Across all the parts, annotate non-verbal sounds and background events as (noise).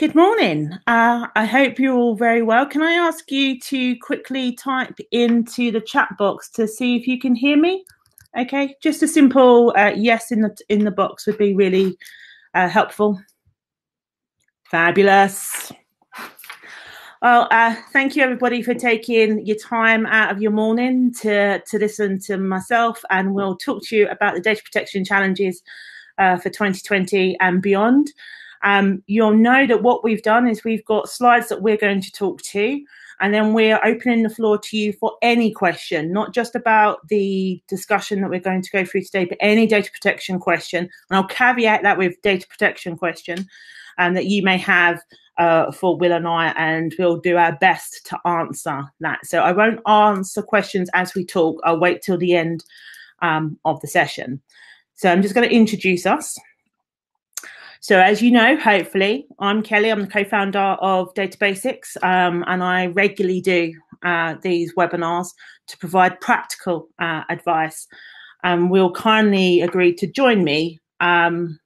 Good morning. Uh, I hope you're all very well. Can I ask you to quickly type into the chat box to see if you can hear me? Okay, just a simple uh, yes in the in the box would be really uh, helpful. Fabulous. Well, uh, thank you everybody for taking your time out of your morning to to listen to myself, and we'll talk to you about the data protection challenges uh, for 2020 and beyond. Um, you'll know that what we've done is we've got slides that we're going to talk to, and then we're opening the floor to you for any question, not just about the discussion that we're going to go through today, but any data protection question. And I'll caveat that with data protection question um, that you may have uh, for Will and I, and we'll do our best to answer that. So I won't answer questions as we talk. I'll wait till the end um, of the session. So I'm just going to introduce us. So, as you know, hopefully, I'm Kelly. I'm the co founder of Databasix, um, and I regularly do uh, these webinars to provide practical uh, advice. And um, will kindly agree to join me. Um,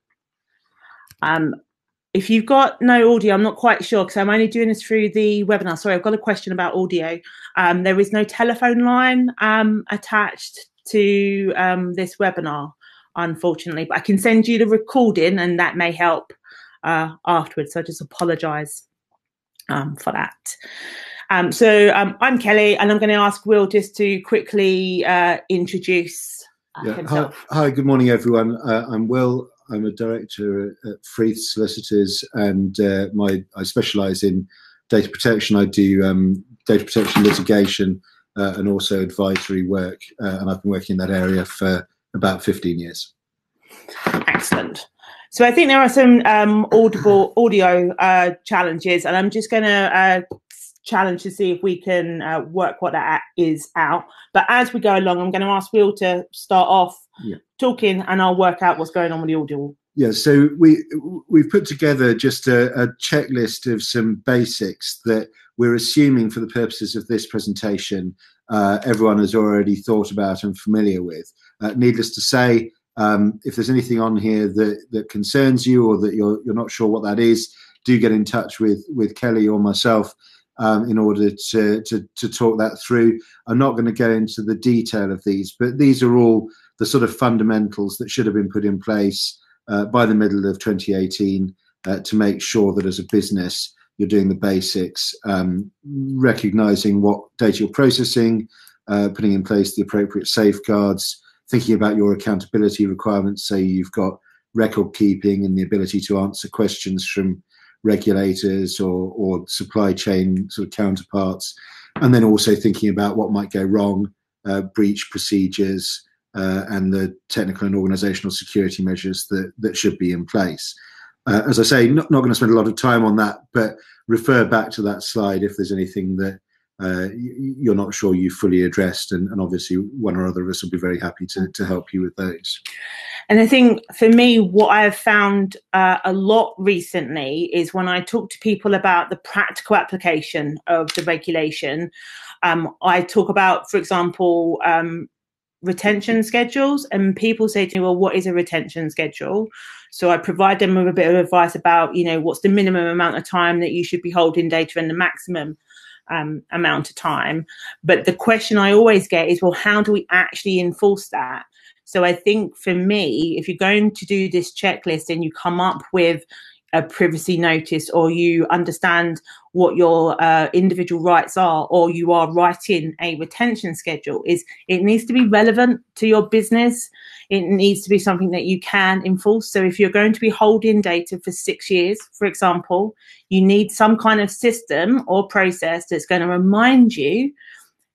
um, if you've got no audio, I'm not quite sure because I'm only doing this through the webinar. Sorry, I've got a question about audio. Um, there is no telephone line um, attached to this webinar unfortunately. But I can send you the recording, and that may help uh, afterwards. So I just apologise um, for that. Um, so um, I'm Kelly, and I'm going to ask Will just to quickly uh, introduce uh, yeah. himself. Hi, hi, good morning, everyone. Uh, I'm Will. I'm a director at Freeths Solicitors, and uh, my I specialise in data protection. I do um, data protection litigation uh, and also advisory work, and I've been working in that area for about 15 years. Excellent. So I think there are some um, audible audio uh, challenges, and I'm just going to uh, challenge to see if we can uh, work what that is out. But as we go along, I'm going to ask Will to start off yeah. talking, and I'll work out what's going on with the audio. Yeah, so we we've put together just a, a checklist of some basics that we're assuming for the purposes of this presentation uh, everyone has already thought about and familiar with. Uh, needless to say, um, if there's anything on here that, that concerns you or that you're, you're not sure what that is, do get in touch with, with Kelly or myself um, in order to, to, to talk that through. I'm not going to go into the detail of these, but these are all the sort of fundamentals that should have been put in place uh, by the middle of 2018 uh, to make sure that as a business you're doing the basics, um, recognizing what data you're processing, uh, putting in place the appropriate safeguards, thinking about your accountability requirements. Say you've got record keeping and the ability to answer questions from regulators or, or supply chain sort of counterparts, and then also thinking about what might go wrong, uh, breach procedures, uh, and the technical and organizational security measures that, that should be in place. Uh, as I say, not, not going to spend a lot of time on that, but refer back to that slide if there's anything that uh, you're not sure you've fully addressed, and, and, obviously one or other of us will be very happy to, to help you with those. And I think for me, what I have found uh, a lot recently is when I talk to people about the practical application of the regulation. Um, I talk about, for example, um, retention schedules, and people say to me, "Well, what is a retention schedule?" So I provide them with a bit of advice about, you know, what's the minimum amount of time that you should be holding data and the maximum um, amount of time. But the question I always get is, well, how do we actually enforce that? So I think for me, if you're going to do this checklist and you come up with a privacy notice or you understand what your uh, individual rights are or you are writing a retention schedule is it needs to be relevant to your business it needs to be something that you can enforce so if you're going to be holding data for six years for example you need some kind of system or process that's going to remind you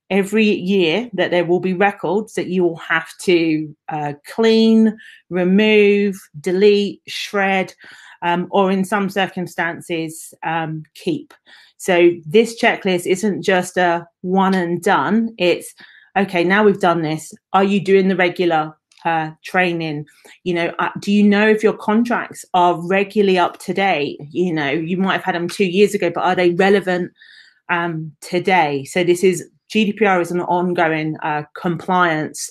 every year that there will be records that you will have to uh, clean remove delete shred um, or in some circumstances, um, keep. So this checklist isn't just a one and done. It's okay. Now we've done this. Are you doing the regular training? You know, uh, do you know if your contracts are regularly up to date? You know, you might have had them two years ago, but are they relevant um, today? So this is GDPR is an ongoing uh, compliance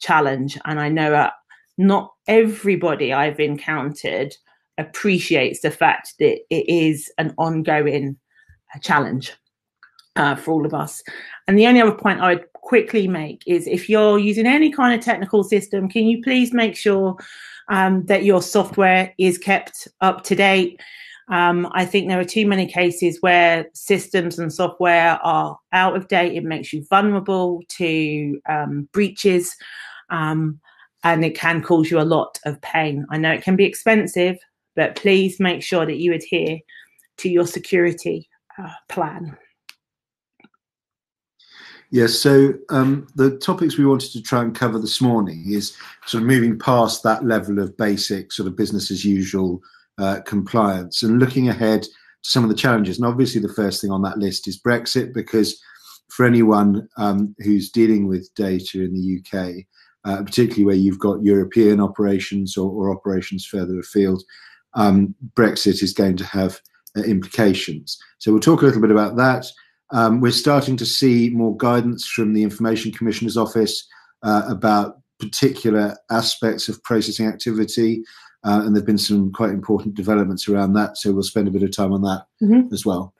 challenge, and I know uh, not everybody I've encountered appreciates the fact that it is an ongoing uh, challenge uh, for all of us. And the only other point I would quickly make is if you're using any kind of technical system, can you please make sure um, that your software is kept up to date? Um, I think there are too many cases where systems and software are out of date. It makes you vulnerable to um, breaches um, and it can cause you a lot of pain. I know it can be expensive, but please make sure that you adhere to your security uh, plan. Yes, so um, the topics we wanted to try and cover this morning is sort of moving past that level of basic sort of business as usual uh, compliance and looking ahead to some of the challenges. And obviously, the first thing on that list is Brexit, because for anyone um, who's dealing with data in the UK, uh, particularly where you've got European operations or, or operations further afield, um, Brexit is going to have uh, implications. So we'll talk a little bit about that. Um, we're starting to see more guidance from the Information Commissioner's Office uh, about particular aspects of processing activity. Uh, and there have been some quite important developments around that. So we'll spend a bit of time on that mm-hmm. as well.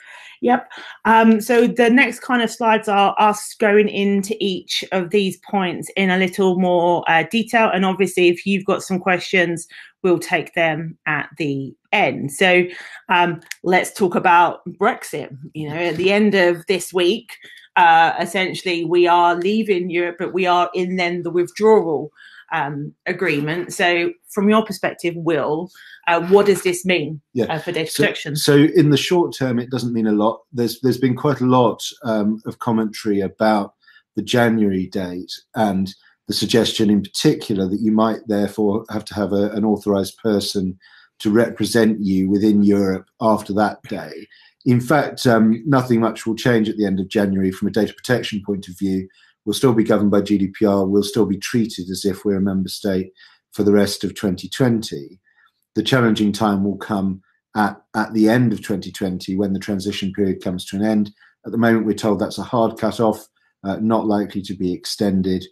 Yep. Um, so the next kind of slides are us going into each of these points in a little more uh, detail. And obviously, if you've got some questions, we'll take them at the end. So um, let's talk about Brexit. You know, at the end of this week, uh, essentially, we are leaving Europe, but we are in then the withdrawal um, agreement. So, from your perspective, Will, uh, what does this mean yeah. uh, for data so, protection? So, in the short term, it doesn't mean a lot. There's there's been quite a lot um, of commentary about the January date and the suggestion, in particular, that you might therefore have to have a, an authorised person to represent you within Europe after that day. In fact, um, nothing much will change at the end of January from a data protection point of view We'll still be governed by GDPR. We'll still be treated as if we're a member state for the rest of 2020. The challenging time will come at, at the end of 2020 when the transition period comes to an end. At the moment, we're told that's a hard cut off, uh, not likely to be extended.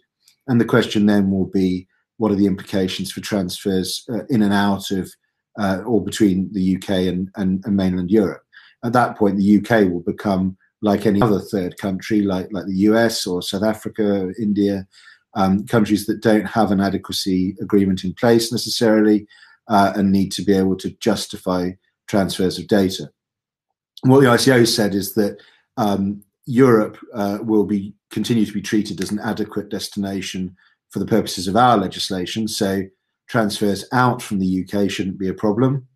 And the question then will be what are the implications for transfers uh, in and out of uh, or between the UK and, and, and mainland Europe? At that point, the UK will become like any other third country, like like the US or South Africa, or India, um, countries that don't have an adequacy agreement in place necessarily uh, and need to be able to justify transfers of data. What the ICO said is that um, Europe uh, will be continue to be treated as an adequate destination for the purposes of our legislation. So transfers out from the UK shouldn't be a problem,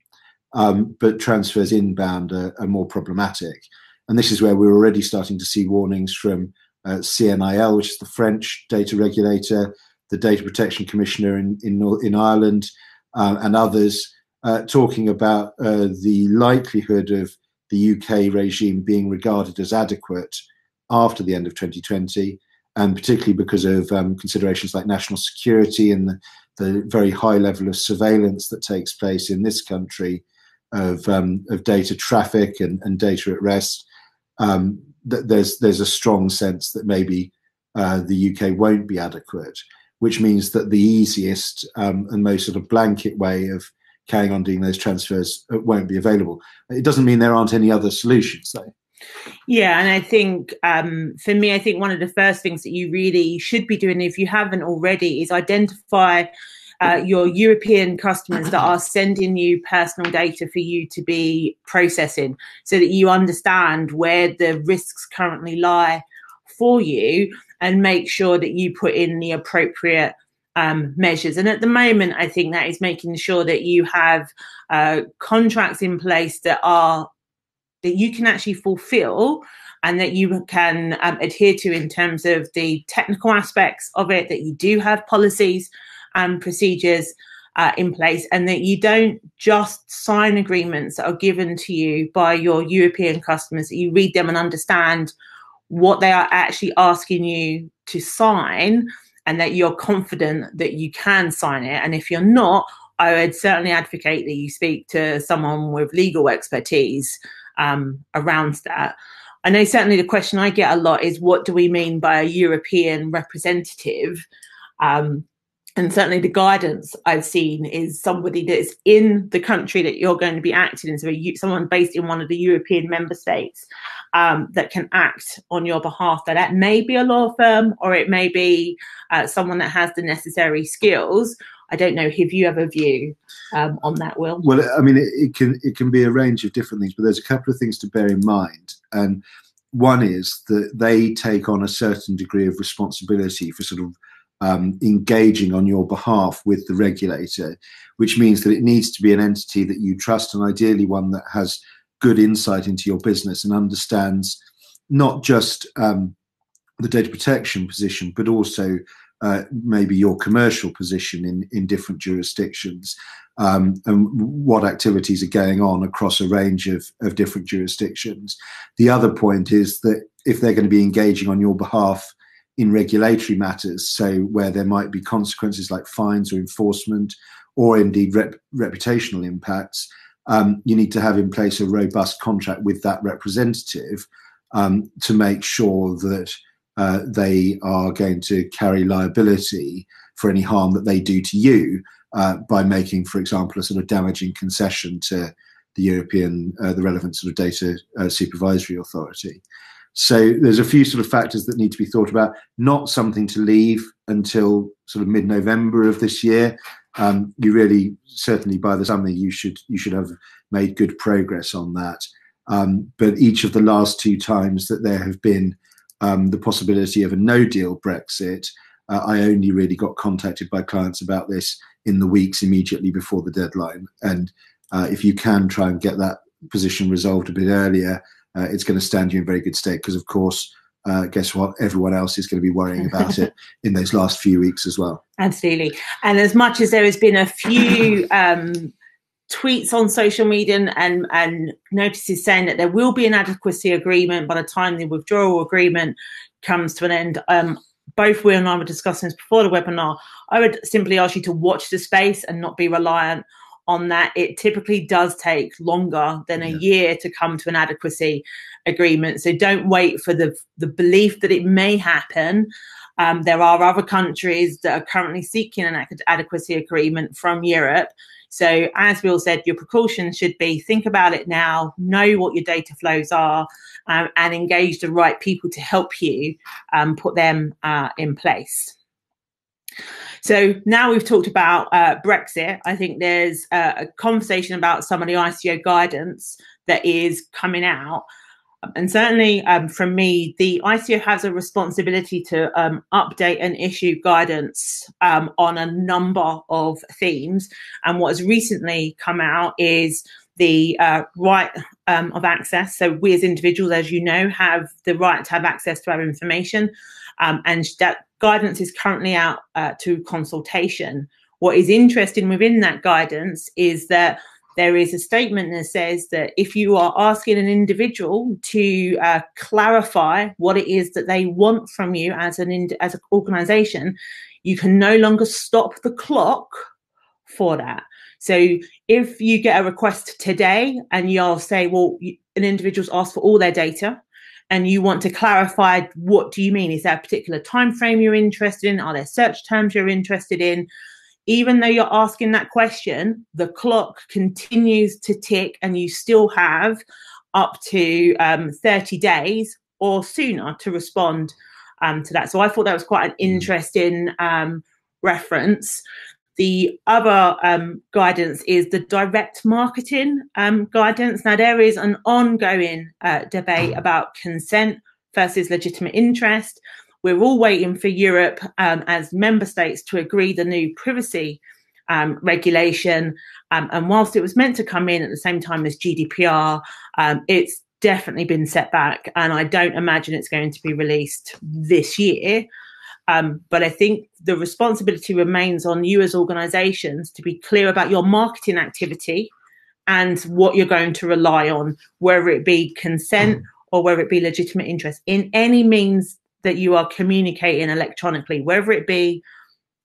um, but transfers inbound are, are more problematic. And this is where we're already starting to see warnings from uh, CNIL, which is the French data regulator, the Data Protection Commissioner in, in, in Ireland, uh, and others, uh, talking about uh, the likelihood of the UK regime being regarded as adequate after the end of 2020, and particularly because of um, considerations like national security and the, the, very high level of surveillance that takes place in this country of, um, of data traffic and, and data at rest um, th- there's there's a strong sense that maybe uh, the UK won't be adequate, which means that the easiest um, and most sort of blanket way of carrying on doing those transfers uh, won't be available. It doesn't mean there aren't any other solutions, though. Yeah, and I think um, for me, I think one of the first things that you really should be doing, if you haven't already, is identify uh, your European customers that are sending you personal data for you to be processing so that you understand where the risks currently lie for you and make sure that you put in the appropriate um, measures. And at the moment, I think that is making sure that you have uh, contracts in place that are that you can actually fulfill and that you can um, adhere to in terms of the technical aspects of it, that you do have policies and procedures uh, in place, and that you don't just sign agreements that are given to you by your European customers, that you read them and understand what they are actually asking you to sign, and that you're confident that you can sign it. And if you're not, I would certainly advocate that you speak to someone with legal expertise um, around that. I know certainly the question I get a lot is what do we mean by a European representative? Um, and certainly the guidance I've seen is somebody that is in the country that you're going to be acting in, so someone based in one of the European member states um, that can act on your behalf. That that may be a law firm or it may be uh, someone that has the necessary skills. I don't know if you have a view um, on that, Will. Well, I mean, it, it can it can be a range of different things, but there's a couple of things to bear in mind, and one is that they take on a certain degree of responsibility for sort of um, engaging on your behalf with the regulator, which means that it needs to be an entity that you trust and ideally one that has good insight into your business and understands not just um, the data protection position, but also uh, maybe your commercial position in, in different jurisdictions um, and what activities are going on across a range of, of different jurisdictions. The other point is that if they're going to be engaging on your behalf in regulatory matters, so where there might be consequences like fines or enforcement, or indeed rep- reputational impacts, um, you need to have in place a robust contract with that representative um, to make sure that uh, they are going to carry liability for any harm that they do to you uh, by making, for example, a sort of damaging concession to the European, uh, the relevant sort of data uh, supervisory authority. So there's a few sort of factors that need to be thought about. Not something to leave until sort of mid-November of this year. Um, you really, certainly by the summer, you should you should have made good progress on that. Um, but each of the last two times that there have been um, the possibility of a no-deal Brexit, uh, I only really got contacted by clients about this in the weeks immediately before the deadline. And uh, if you can try and get that position resolved a bit earlier, uh, it's going to stand you in very good state because, of course, uh, guess what? Everyone else is going to be worrying about it (laughs) in those last few weeks as well. Absolutely. And as much as there has been a few um, tweets on social media and, and notices saying that there will be an adequacy agreement by the time the withdrawal agreement comes to an end, um, both we and I were discussing this before the webinar. I would simply ask you to watch the space and not be reliant on that. It typically does take longer than a yeah. year to come to an adequacy agreement. So don't wait for the the belief that it may happen. Um, there are other countries that are currently seeking an adequacy agreement from Europe. So, as we all said, your precautions should be think about it now, know what your data flows are, um, and engage the right people to help you um, put them uh, in place. So now we've talked about uh, Brexit. I think there's a, conversation about some of the ICO guidance that is coming out. And certainly um, from me, the ICO has a responsibility to um, update and issue guidance um, on a number of themes. And what has recently come out is the uh, right um, of access. So we as individuals, as you know, have the right to have access to our information. Um, and that guidance is currently out uh, to consultation. What is interesting within that guidance is that there is a statement that says that if you are asking an individual to uh, clarify what it is that they want from you as an ind- as an organization, you can no longer stop the clock for that. So if you get a request today and you'll say, well, an individual's asked for all their data, and you want to clarify what do you mean? Is there a particular time frame you're interested in? Are there search terms you're interested in? Even though you're asking that question the clock continues to tick and you still have up to um, 30 days or sooner to respond um, to that. So i thought that was quite an mm. interesting um, reference the other um, guidance is the direct marketing um, guidance. Now, there is an ongoing uh, debate about consent versus legitimate interest. We're all waiting for Europe um, as member states to agree the new privacy um, regulation. Um, and whilst it was meant to come in at the same time as GDPR, um, it's definitely been set back. And I don't imagine it's going to be released this year. Um, but I think the responsibility remains on you as organizations to be clear about your marketing activity and what you're going to rely on, whether it be consent or whether it be legitimate interest in any means that you are communicating electronically, whether it be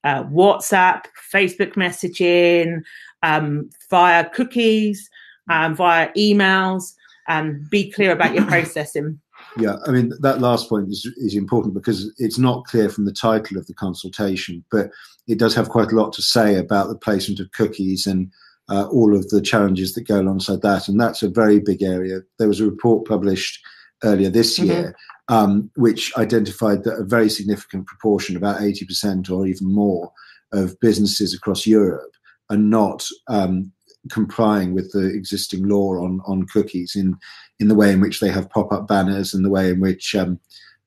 uh, WhatsApp, Facebook messaging, um, via cookies, um, via emails. Um, be clear about your (clears throat) processing. Yeah, I mean that last point is is important because it's not clear from the title of the consultation, but it does have quite a lot to say about the placement of cookies and uh, all of the challenges that go alongside that, and that's a very big area. There was a report published earlier this mm-hmm. year um, which identified that a very significant proportion, about eighty percent or even more, of businesses across Europe are not um, complying with the existing law on on cookies in in the way in which they have pop up banners and the way in which um,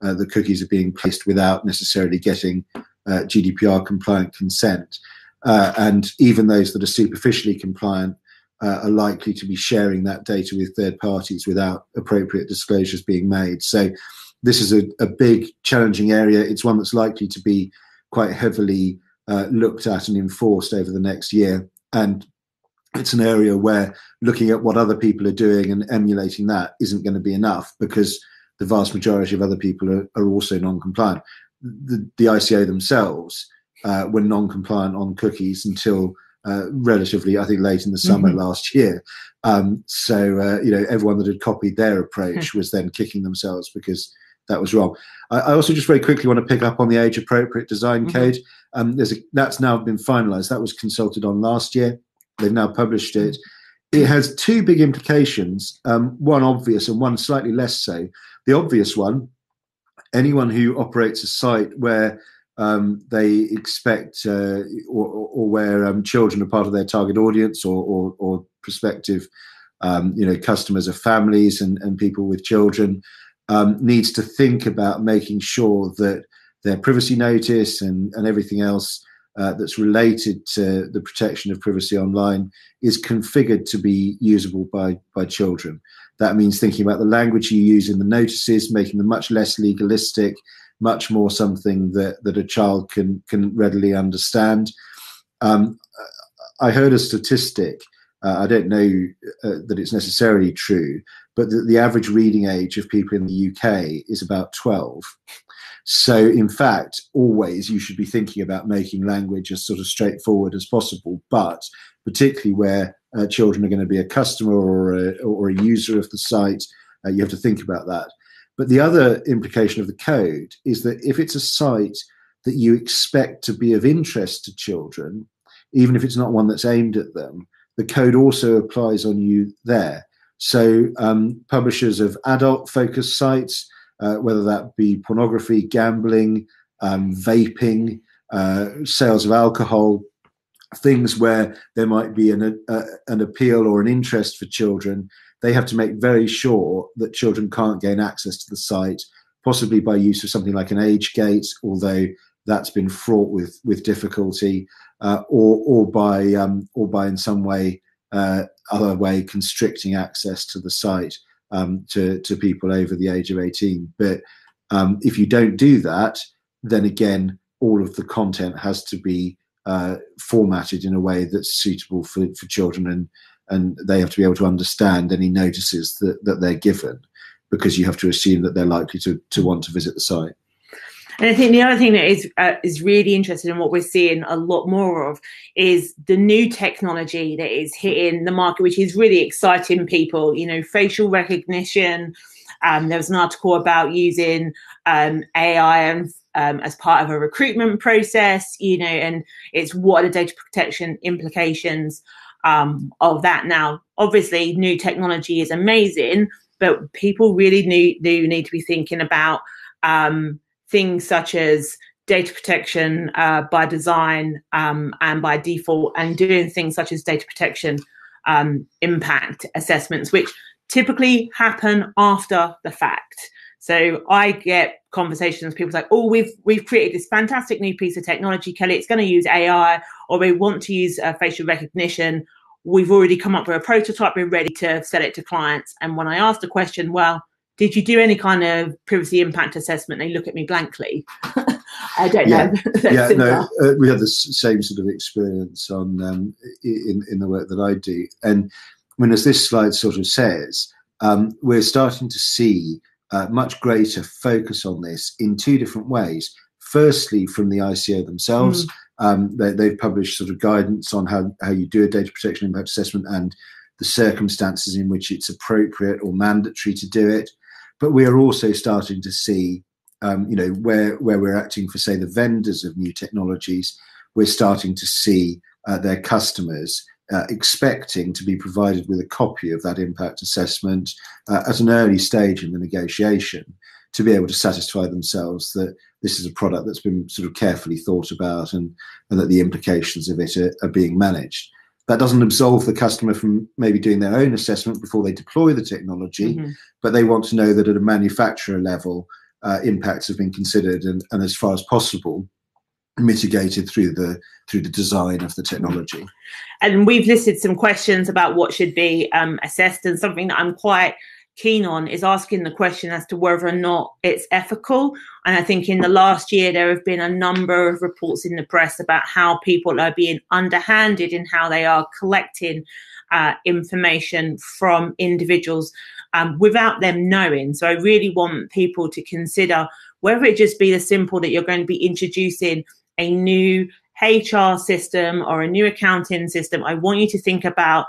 uh, the cookies are being placed without necessarily getting uh, GDPR compliant consent. Uh, and even those that are superficially compliant uh, are likely to be sharing that data with third parties without appropriate disclosures being made. So, this is a, a big, challenging area. It's one that's likely to be quite heavily uh, looked at and enforced over the next year. And it's an area where looking at what other people are doing and emulating that isn't going to be enough because the vast majority of other people are, are also non-compliant. The, the ICO themselves uh, were non-compliant on cookies until uh, relatively, I think, late in the summer mm-hmm. last year. Um, so uh, you know, everyone that had copied their approach was then kicking themselves because that was wrong. I, I, also just very quickly want to pick up on the age-appropriate design mm-hmm. code. Um, there's a, that's now been finalised. That was consulted on last year. They've now published it. It has two big implications. Um, one obvious and one slightly less so. The obvious one: anyone who operates a site where um, they expect uh, or, or, where um, children are part of their target audience or, or, or prospective um, you know customers of families and, and people with children um, needs to think about making sure that their privacy notice and, and everything else uh, that's related to the protection of privacy online is configured to be usable by, by children. That means thinking about the language you use in the notices, making them much less legalistic, much more something that, that a child can can readily understand. Um, I heard a statistic. Uh, I don't know uh, that it's necessarily true, but the, the, average reading age of people in the UK is about 12. So, in fact, always you should be thinking about making language as sort of straightforward as possible, but particularly where uh, children are going to be a customer or a, or a user of the site, uh, you have to think about that. But the other implication of the code is that if it's a site that you expect to be of interest to children, even if it's not one that's aimed at them, the code also applies on you there. So, um, publishers of adult focused sites, uh, whether that be pornography, gambling, um, vaping, uh, sales of alcohol, things where there might be an, an appeal or an interest for children, they have to make very sure that children can't gain access to the site, possibly by use of something like an age gate, although that's been fraught with with difficulty, uh, or or by um, or by in some way uh, other way constricting access to the site um, to to people over the age of eighteen. But um, if you don't do that, then again, all of the content has to be uh, formatted in a way that's suitable for, for children and and they have to be able to understand any notices that, that they're given because you have to assume that they're likely to, to want to visit the site. And I think the other thing that is uh, is really interesting in what we're seeing a lot more of is the new technology that is hitting the market, which is really exciting people. You know, facial recognition. Um, there was an article about using um, AI and um, as part of a recruitment process. You know, and it's what are the data protection implications um, of that. Now, obviously, new technology is amazing, but people really do need to be thinking about um, things such as data protection uh, by design um, and by default, and doing things such as data protection um, impact assessments, which typically happen after the fact. So I get conversations, people like, "Oh, we've we've created this fantastic new piece of technology, Kelly. It's going to use AI, or we want to use uh, facial recognition. We've already come up with a prototype. We're ready to sell it to clients." And when I ask the question, "Well, did you do any kind of privacy impact assessment?" They look at me blankly. (laughs) I don't yeah. know. yeah, (laughs) no, uh, we had the same sort of experience on um, in in the work that I do, and I mean, as this slide sort of says, um, we're starting to see uh, much greater focus on this in two different ways. Firstly, from the ICO themselves, mm. um, they, have published sort of guidance on how, how you do a data protection impact assessment and the circumstances in which it's appropriate or mandatory to do it. But we are also starting to see, um, you know, where where we're acting for, say, the vendors of new technologies, we're starting to see uh, their customers uh, expecting to be provided with a copy of that impact assessment uh, at an early stage in the negotiation to be able to satisfy themselves that this is a product that's been sort of carefully thought about and, and that the implications of it are, are being managed. That doesn't absolve the customer from maybe doing their own assessment before they deploy the technology, mm-hmm. but they want to know that at a manufacturer level, uh, impacts have been considered and, and as far as possible mitigated through the through the design of the technology. And we've listed some questions about what should be um, assessed, and something that I'm quite keen on is asking the question as to whether or not it's ethical. And I think in the last year, there have been a number of reports in the press about how people are being underhanded in how they are collecting uh, information from individuals um, without them knowing. So I really want people to consider whether it just be the simple that you're going to be introducing a new HR system or a new accounting system. I want you to think about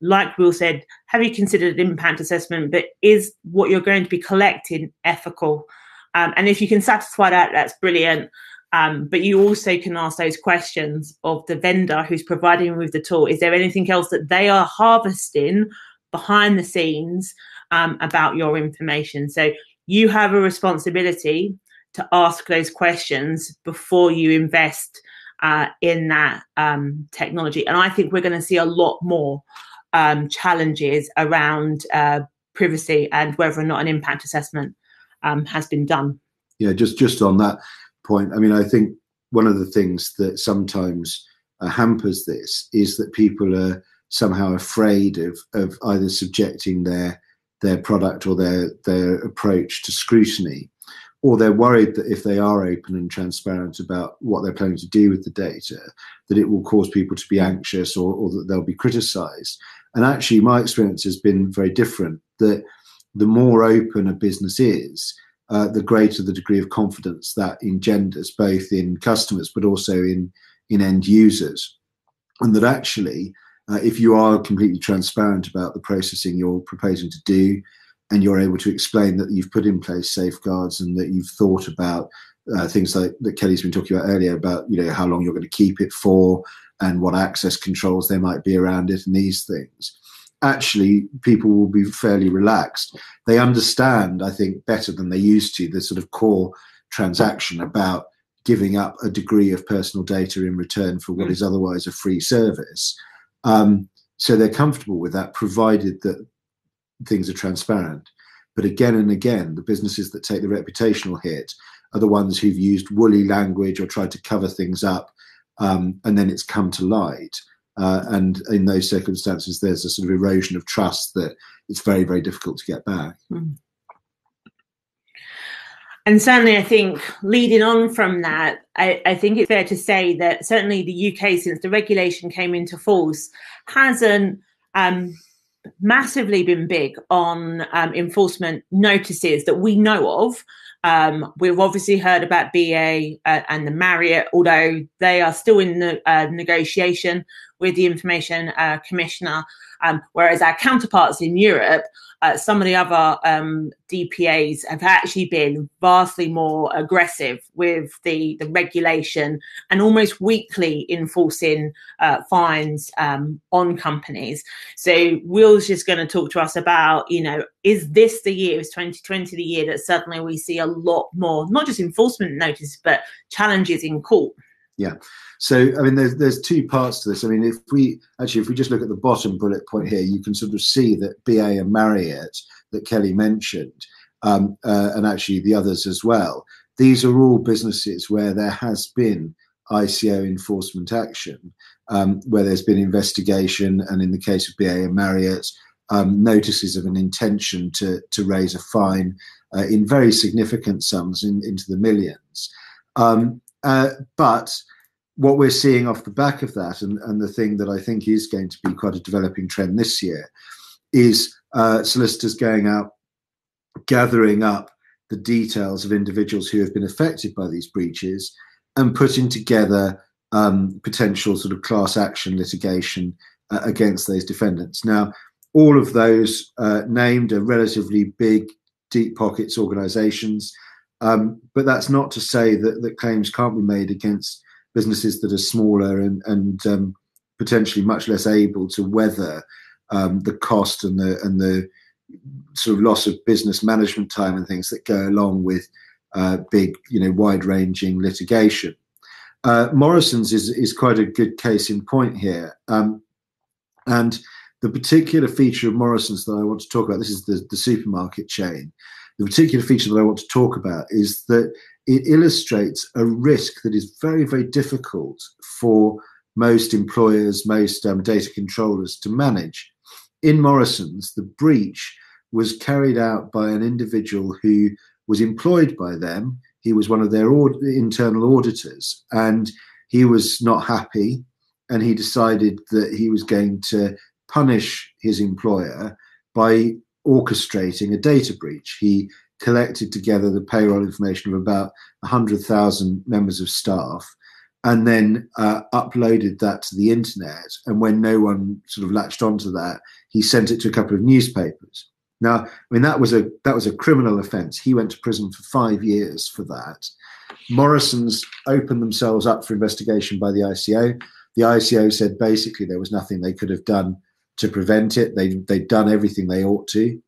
like Will said, have you considered impact assessment? But is what you're going to be collecting ethical? Um, and if you can satisfy that, that's brilliant. Um, but you also can ask those questions of the vendor who's providing with the tool. Is there anything else that they are harvesting behind the scenes um, about your information? So you have a responsibility to ask those questions before you invest uh, in that um, technology. And I think we're going to see a lot more um, challenges around uh, privacy and whether or not an impact assessment um, has been done. Yeah, just just on that point, I mean, I think one of the things that sometimes uh, hampers this is that people are somehow afraid of of either subjecting their their product or their their approach to scrutiny or they're worried that if they are open and transparent about what they're planning to do with the data, that it will cause people to be anxious or, or that they'll be criticized. And actually, my experience has been very different that the more open a business is, uh, the greater the degree of confidence that engenders, both in customers but also in, in end users. And that actually, uh, if you are completely transparent about the processing you're proposing to do, and you're able to explain that you've put in place safeguards and that you've thought about uh, things like that Kelly's been talking about earlier about you know how long you're going to keep it for and what access controls there might be around it and these things. Actually people will be fairly relaxed. They understand i think better than they used to the sort of core transaction about giving up a degree of personal data in return for what mm. is otherwise a free service. Um, so they're comfortable with that provided that things are transparent. But again and again, the businesses that take the reputational hit are the ones who've used woolly language or tried to cover things up, um, and then it's come to light. Uh, and in those circumstances, there's a sort of erosion of trust that it's very, very difficult to get back. Mm. And certainly, I think leading on from that, I, I, think it's fair to say that certainly the UK, since the regulation came into force, hasn't um, massively been big on um, enforcement notices that we know of. Um, we've obviously heard about BA uh, and the Marriott, although they are still in the uh, negotiation with the Information uh, Commissioner, um, whereas our counterparts in Europe uh, some of the other um, DPAs have actually been vastly more aggressive with the, the regulation and almost weekly enforcing uh, fines um, on companies. So Will's just going to talk to us about, you know, is this the year, is 2020 the year that suddenly we see a lot more, not just enforcement notice, but challenges in court? Yeah. So I mean, there's there's two parts to this. I mean, if we actually if we just look at the bottom bullet point here, you can sort of see that BA and Marriott that Kelly mentioned, um, uh, and actually the others as well. These are all businesses where there has been ICO enforcement action, um, where there's been investigation, and in the case of BA and Marriott, um, notices of an intention to to raise a fine uh, in very significant sums in, into the millions. Um, uh, but what we're seeing off the back of that, and, and the thing that I think is going to be quite a developing trend this year, is uh, solicitors going out, gathering up the details of individuals who have been affected by these breaches, and putting together um, potential sort of class action litigation uh, against those defendants. Now, all of those uh, named are relatively big deep pockets organisations. Um, but that's not to say that, that claims can't be made against businesses that are smaller and, and um, potentially much less able to weather um, the cost and the and the sort of loss of business management time and things that go along with uh, big, you know, wide-ranging litigation. Uh, Morrison's is is quite a good case in point here, um, and the particular feature of Morrison's that I want to talk about. This is the, the supermarket chain. The particular feature that I want to talk about is that it illustrates a risk that is very, very difficult for most employers, most um, data controllers to manage. In Morrison's, the breach was carried out by an individual who was employed by them. He was one of their aud- internal auditors, and he was not happy. And he decided that he was going to punish his employer by orchestrating a data breach. He collected together the payroll information of about 100,000 members of staff and then uh, uploaded that to the internet. And when no one sort of latched onto that, he sent it to a couple of newspapers. Now, I mean that was a that was a criminal offence. He went to prison for five years for that. Morrison's opened themselves up for investigation by the ICO. The ICO said basically there was nothing they could have done to prevent it. They they'd done everything they ought to.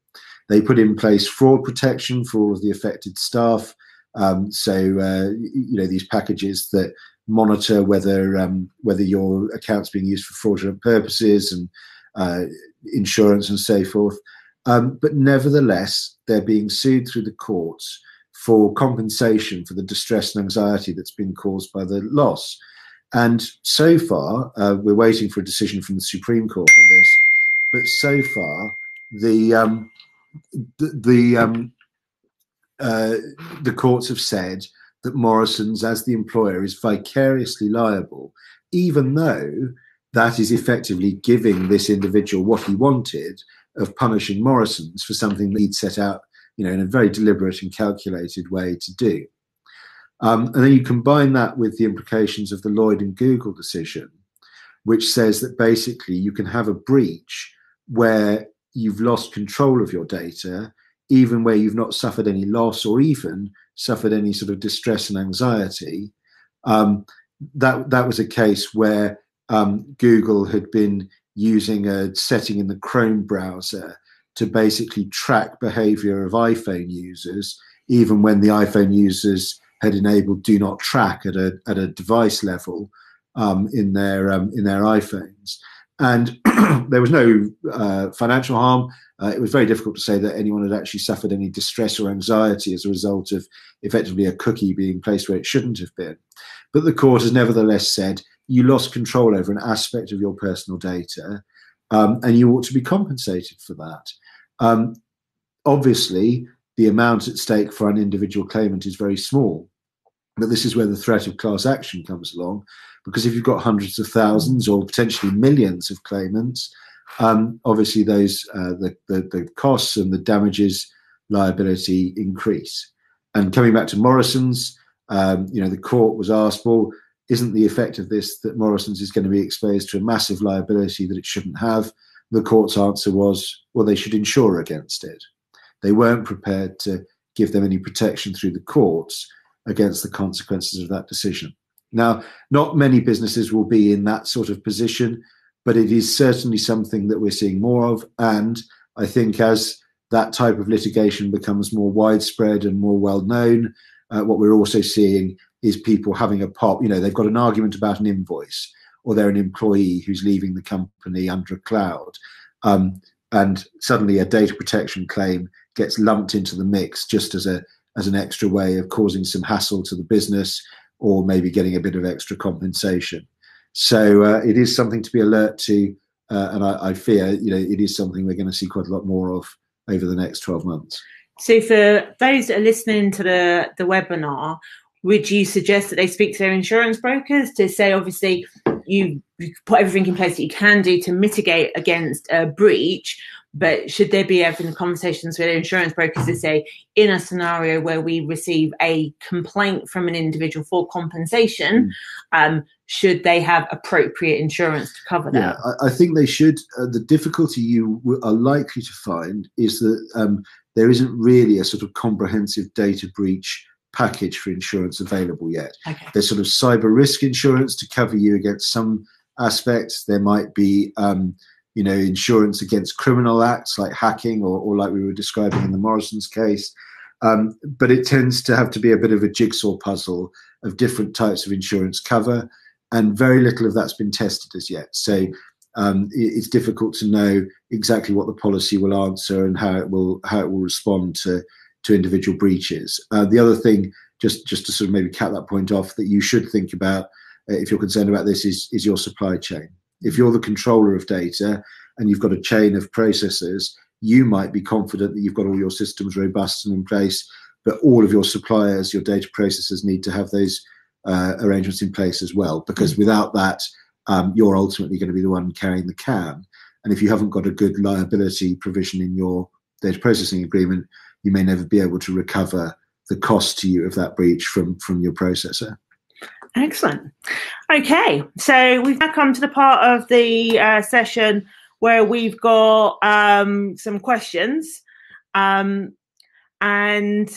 They put in place fraud protection for all of the affected staff. Um, so uh, you know these packages that monitor whether um, whether your account's being used for fraudulent purposes and uh, insurance and so forth. Um, but nevertheless, they're being sued through the courts for compensation for the distress and anxiety that's been caused by the loss. And so far, uh, we're waiting for a decision from the Supreme Court on this. But so far, the um, the the, um, uh, the courts have said that Morrison's, as the employer, is vicariously liable, even though that is effectively giving this individual what he wanted of punishing Morrison's for something that he'd set out, you know, in a very deliberate and calculated way to do. Um, and then you combine that with the implications of the Lloyd and Google decision, which says that basically you can have a breach where you've lost control of your data, even where you've not suffered any loss or even suffered any sort of distress and anxiety. Um, that that was a case where um, Google had been using a setting in the Chrome browser to basically track behavior of iPhone users, even when the iPhone users had enabled do not track at a at a device level um, in their um, in their iPhones. And (clears throat) there was no uh, financial harm. Uh, it was very difficult to say that anyone had actually suffered any distress or anxiety as a result of effectively a cookie being placed where it shouldn't have been. But the court has nevertheless said you lost control over an aspect of your personal data, um, and you ought to be compensated for that. Um, obviously, the amount at stake for an individual claimant is very small, but this is where the threat of class action comes along, because if you've got hundreds of thousands or potentially millions of claimants, um, obviously those uh, the, the, the costs and the damages liability increase. And coming back to Morrison's, um, you know, the court was asked, well, isn't the effect of this that Morrison's is going to be exposed to a massive liability that it shouldn't have? The court's answer was, well, they should insure against it. They weren't prepared to give them any protection through the courts against the consequences of that decision. Now, not many businesses will be in that sort of position, but it is certainly something that we're seeing more of. And I think as that type of litigation becomes more widespread and more well known, uh, what we're also seeing is people having a pop. You know, they've got an argument about an invoice, or they're an employee who's leaving the company under a cloud, um, and suddenly a data protection claim gets lumped into the mix just as a as an extra way of causing some hassle to the business, or maybe getting a bit of extra compensation. So uh, it is something to be alert to, uh, and I, I fear, you know, it is something we're going to see quite a lot more of over the next 12 months. So, for those that are listening to the, the webinar, would you suggest that they speak to their insurance brokers to say, obviously, you put everything in place that you can do to mitigate against a breach? But should there be having conversations with insurance brokers to say, in a scenario where we receive a complaint from an individual for compensation, mm. um, should they have appropriate insurance to cover that? Yeah, I, I think they should. Uh, the difficulty you w- are likely to find is that um, there isn't really a sort of comprehensive data breach package for insurance available yet. Okay. There's sort of cyber risk insurance to cover you against some aspects. There might be, um, you know, insurance against criminal acts like hacking or, or like we were describing in the Morrison's case. Um, but it tends to have to be a bit of a jigsaw puzzle of different types of insurance cover, and very little of that's been tested as yet. So um, it's difficult to know exactly what the policy will answer and how it will how it will respond to to individual breaches. Uh, the other thing, just just to sort of maybe cap that point off, that you should think about uh, if you're concerned about this is is your supply chain. If you're the controller of data and you've got a chain of processors, you might be confident that you've got all your systems robust and in place, but all of your suppliers, your data processors need to have those uh, arrangements in place as well, because mm. without that, um, you're ultimately going to be the one carrying the can. And if you haven't got a good liability provision in your data processing agreement, you may never be able to recover the cost to you of that breach from from your processor. Excellent. Okay, so we've now come to the part of the uh, session where we've got um, some questions. Um, and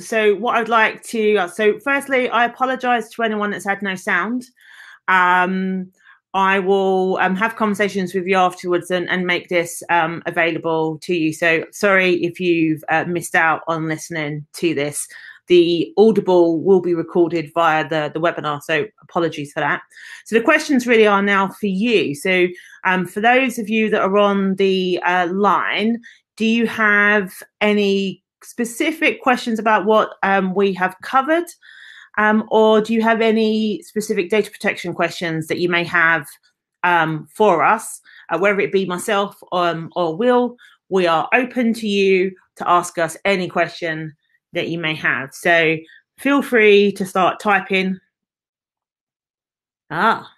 so, what I'd like to so, firstly, I apologize to anyone that's had no sound. Um, I will um, have conversations with you afterwards and, and make this um, available to you. So sorry if you've uh, missed out on listening to this. The Audible will be recorded via the, the webinar, so apologies for that. So the questions really are now for you. So um, for those of you that are on the uh, line, do you have any specific questions about what um, we have covered? Um, or do you have any specific data protection questions that you may have um, for us, uh, whether it be myself um, or Will? We are open to you to ask us any question that you may have. So feel free to start typing. Ah.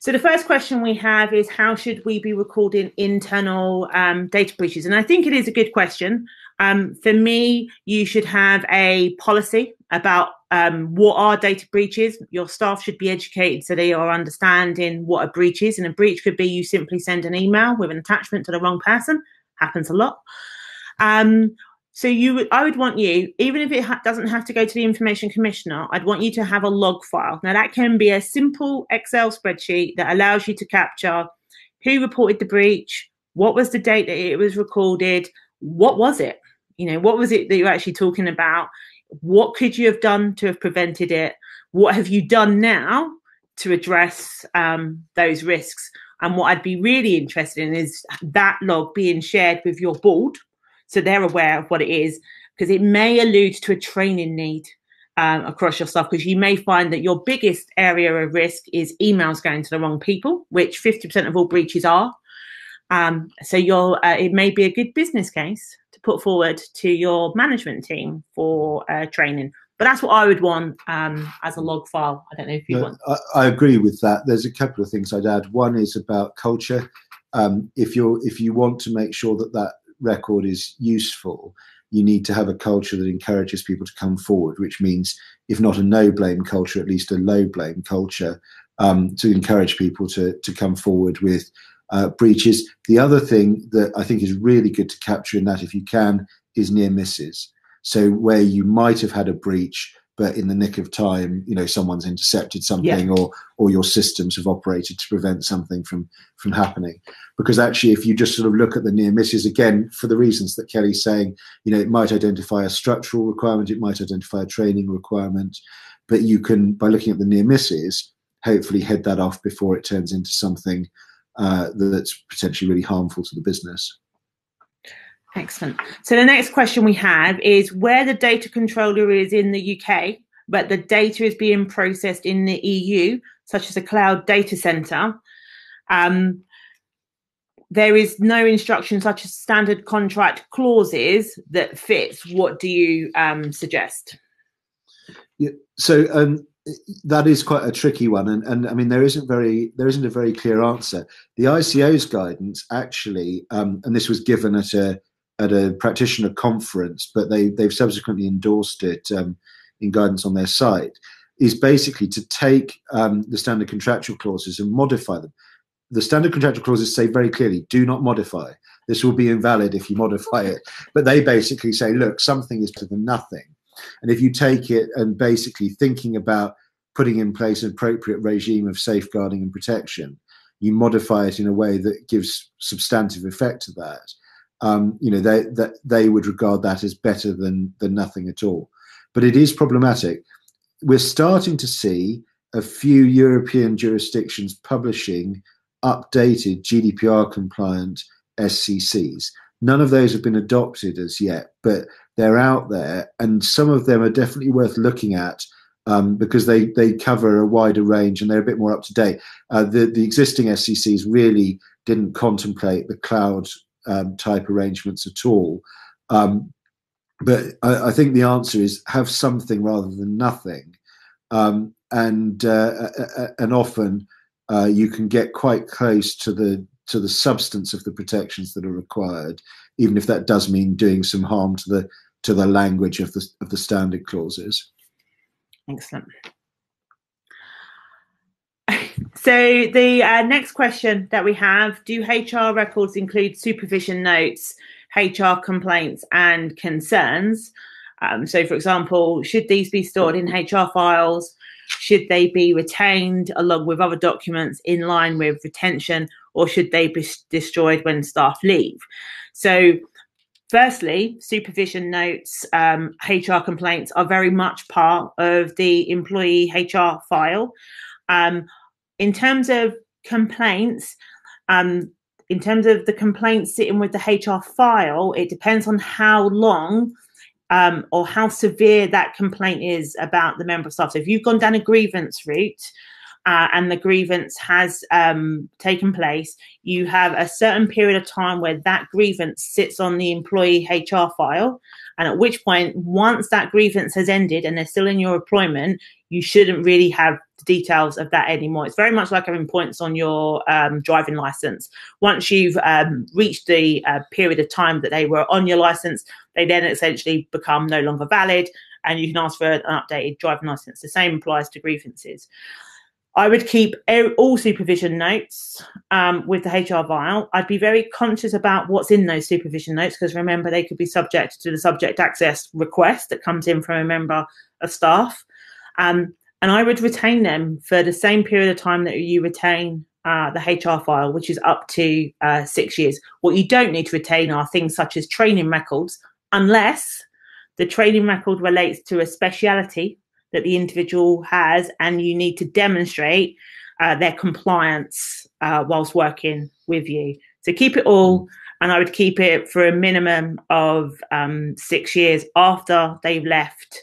So the first question we have is how should we be recording internal um, data breaches? And I think it is a good question. Um, for me, you should have a policy about um, what are data breaches. Your staff should be educated so they are understanding what a breach is. And a breach could be you simply send an email with an attachment to the wrong person. Happens a lot. Um, so you, would, I would want you, even if it ha- doesn't have to go to the information commissioner, I'd want you to have a log file. Now that can be a simple Excel spreadsheet that allows you to capture who reported the breach, what was the date that it was recorded, what was it, you know, what was it that you're actually talking about, what could you have done to have prevented it, what have you done now to address um, those risks. And what I'd be really interested in is that log being shared with your board so they're aware of what it is because it may allude to a training need um, across your stuff because you may find that your biggest area of risk is emails going to the wrong people, which 50% of all breaches are. Um, so you're, uh, it may be a good business case to put forward to your management team for uh, training. But that's what I would want um, as a log file. I don't know if you want. I, I, agree with that. There's a couple of things I'd add. One is about culture. Um, if you're if you want to make sure that that record is useful, you need to have a culture that encourages people to come forward, which means, if not a no blame culture, at least a low blame culture um, to encourage people to, to come forward with uh, breaches. The other thing that I think is really good to capture in that, if you can, is near misses. So, where you might have had a breach, but in the nick of time, you know, someone's intercepted something, yeah. or or your systems have operated to prevent something from from happening. Because actually, if you just sort of look at the near misses again, for the reasons that Kelly's saying, you know, it might identify a structural requirement, it might identify a training requirement, but you can, by looking at the near misses, hopefully head that off before it turns into something uh, that's potentially really harmful to the business. Excellent. So the next question we have is where the data controller is in the UK, but the data is being processed in the EU, such as a cloud data center. Um, there is no instruction such as standard contract clauses that fits. What do you um, suggest? Yeah, so um, that is quite a tricky one, and, and I mean there isn't very there isn't a very clear answer. The ICO's guidance actually, um, and this was given at a at a practitioner conference, but they they've subsequently endorsed it um, in guidance on their site, is basically to take um, the standard contractual clauses and modify them. The standard contractual clauses say very clearly, do not modify. this will be invalid if you modify it. But they basically say, look, something is better than nothing. And if you take it and basically thinking about putting in place an appropriate regime of safeguarding and protection, you modify it in a way that gives substantive effect to that. Um, you know, they that they would regard that as better than than nothing at all. But it is problematic. We're starting to see a few European jurisdictions publishing updated GDPR compliant SCCs. None of those have been adopted as yet, but they're out there, and some of them are definitely worth looking at um, because they they cover a wider range and they're a bit more up to date. Uh, the the existing SCCs really didn't contemplate the cloud um, type arrangements at all. Um, but I, I, think the answer is have something rather than nothing, um, and uh, and often uh, you can get quite close to the to the substance of the protections that are required, even if that does mean doing some harm to the to the language of the of the standard clauses. Excellent. So the uh, next question that we have: Do HR records include supervision notes, HR complaints, and concerns? Um, so, for example, should these be stored in HR files? Should they be retained along with other documents in line with retention, or should they be destroyed when staff leave? So, Firstly, supervision notes, um, HR complaints are very much part of the employee HR file. Um, in terms of complaints, um, in terms of the complaints sitting with the HR file, it depends on how long um, or how severe that complaint is about the member of staff. So if you've gone down a grievance route, uh, and the grievance has um, taken place, you have a certain period of time where that grievance sits on the employee HR file. And at which point, once that grievance has ended and they're still in your employment, you shouldn't really have the details of that anymore. It's very much like having points on your um, driving license. Once you've um, reached the uh, period of time that they were on your license, they then essentially become no longer valid and you can ask for an updated driving license. The same applies to grievances. I would keep all supervision notes um, with the HR file. I'd be very conscious about what's in those supervision notes because remember, they could be subject to the subject access request that comes in from a member of staff. Um, and I would retain them for the same period of time that you retain uh, the HR file, which is up to uh, six years. What you don't need to retain are things such as training records, unless the training record relates to a speciality that the individual has, and you need to demonstrate uh, their compliance uh, whilst working with you. So keep it all, and I would keep it for a minimum of um, six years after they've left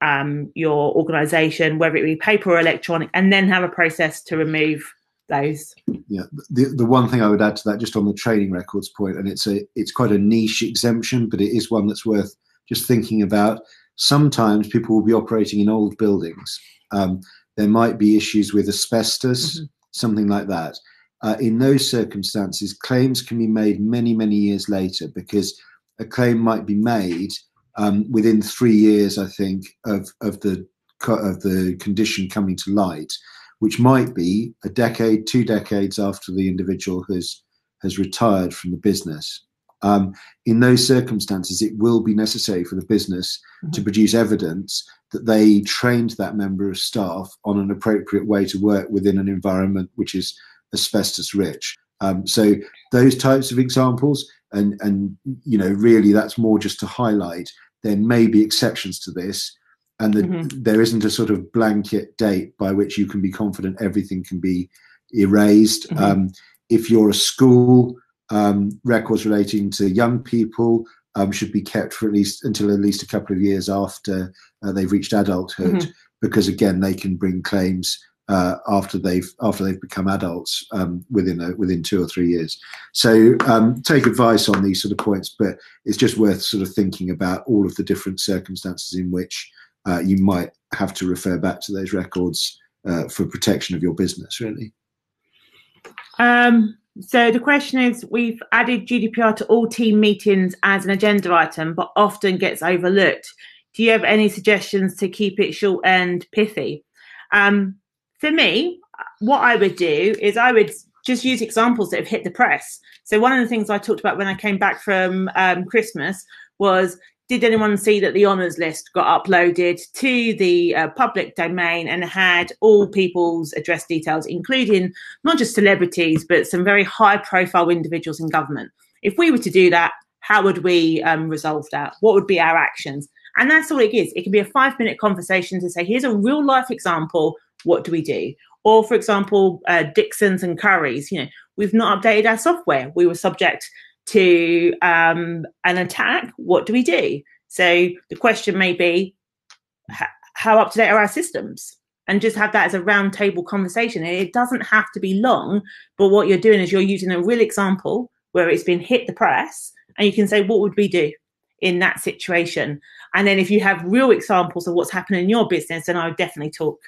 um, your organisation, whether it be paper or electronic, and then have a process to remove those. Yeah, the the one thing I would add to that, just on the training records point, and it's a it's quite a niche exemption, but it is one that's worth just thinking about sometimes people will be operating in old buildings. Um, there might be issues with asbestos, mm-hmm. something like that. Uh, in those circumstances, claims can be made many, many years later because a claim might be made um, within three years, I think, of, of the of the condition coming to light, which might be a decade, two decades after the individual has has retired from the business. Um, in those circumstances, it will be necessary for the business mm-hmm. to produce evidence that they trained that member of staff on an appropriate way to work within an environment which is asbestos rich. Um, so those types of examples, and and you know, really, that's more just to highlight there may be exceptions to this, and that mm-hmm. there isn't a sort of blanket date by which you can be confident everything can be erased. Mm-hmm. Um, if you're a school um, records relating to young people um, should be kept for at least until at least a couple of years after uh, they've reached adulthood, mm-hmm. because again they can bring claims uh, after they've after they've become adults um, within a, within two or three years. So um, take advice on these sort of points, but it's just worth sort of thinking about all of the different circumstances in which uh, you might have to refer back to those records uh, for protection of your business. Really. Um, so the question is we've added GDPR to all team meetings as an agenda item, but often gets overlooked. Do you have any suggestions to keep it short and pithy? Um, for me, what I would do is I would just use examples that have hit the press. So one of the things I talked about when I came back from um, Christmas was did anyone see that the honours list got uploaded to the uh, public domain and had all people's address details, including not just celebrities, but some very high profile individuals in government? If we were to do that, how would we um, resolve that? What would be our actions? And that's all it is. It can be a five minute conversation to say, here's a real life example. What do we do? Or, for example, uh, Dixon's and Curry's, you know, we've not updated our software. We were subject to um, an attack, what do we do? So the question may be, how up to date are our systems? And just have that as a roundtable conversation. And it doesn't have to be long, but what you're doing is you're using a real example where it's been hit the press, and you can say, what would we do in that situation? And then if you have real examples of what's happening in your business, then I would definitely talk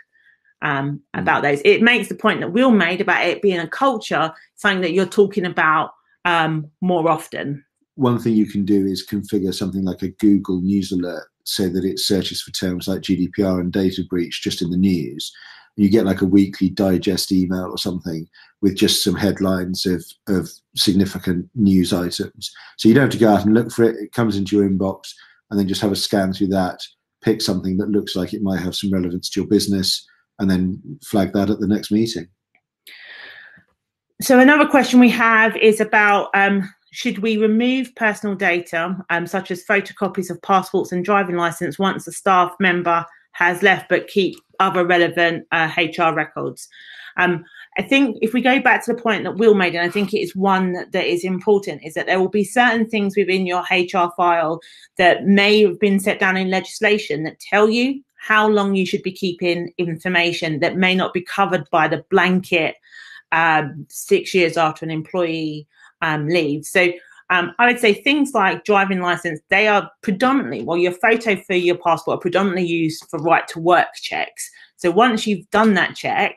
um, mm. about those. It makes the point that Will made about it being a culture, something that you're talking about um, more often. One thing you can do is configure something like a Google News Alert so that it searches for terms like GDPR and data breach just in the news. You get like a weekly digest email or something with just some headlines of, of significant news items. So you don't have to go out and look for it. It comes into your inbox and then just have a scan through that, pick something that looks like it might have some relevance to your business, and then flag that at the next meeting. So another question we have is about um, should we remove personal data, um, such as photocopies of passports and driving license, once a staff member has left, but keep other relevant uh, HR records? Um, I think if we go back to the point that Will made, and I think it is one that, that is important, is that there will be certain things within your HR file that may have been set down in legislation that tell you how long you should be keeping information that may not be covered by the blanket um, six years after an employee um, leaves. So um, I would say things like driving license, they are predominantly, well, your photo for your passport are predominantly used for right to work checks. So once you've done that check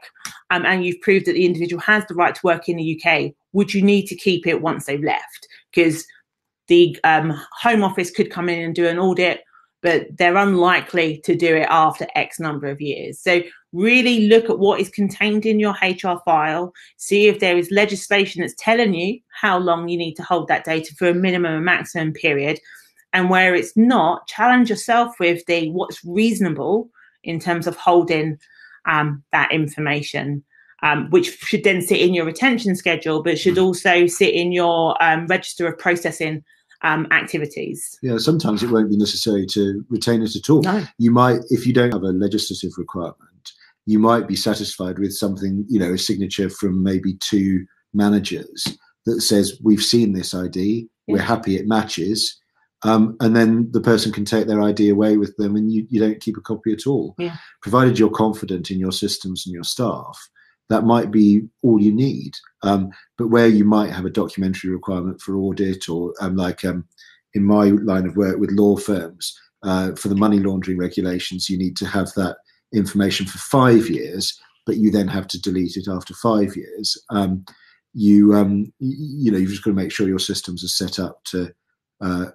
um, and you've proved that the individual has the right to work in the UK, would you need to keep it once they've left? Because the um, Home Office could come in and do an audit but they're unlikely to do it after X number of years. So, really look at what is contained in your HR file, see if there is legislation that's telling you how long you need to hold that data for a minimum and maximum period. And where it's not, challenge yourself with the what's reasonable in terms of holding um, that information. Um, which should then sit in your retention schedule, but should also sit in your um, register of processing um, activities. Yeah, sometimes it won't be necessary to retain it at all. No. You might, if you don't have a legislative requirement, you might be satisfied with something, you know, a signature from maybe two managers that says, We've seen this ID, yeah. we're happy it matches. Um, and then the person can take their ID away with them and you, you don't keep a copy at all. Yeah. Provided you're confident in your systems and your staff, that might be all you need. Um, but where you might have a documentary requirement for audit, or um, like um, in my line of work with law firms, uh, for the money laundering regulations, you need to have that information for five years, but you then have to delete it after five years. Um, you, um, you know, you've just got to make sure your systems are set up to uh,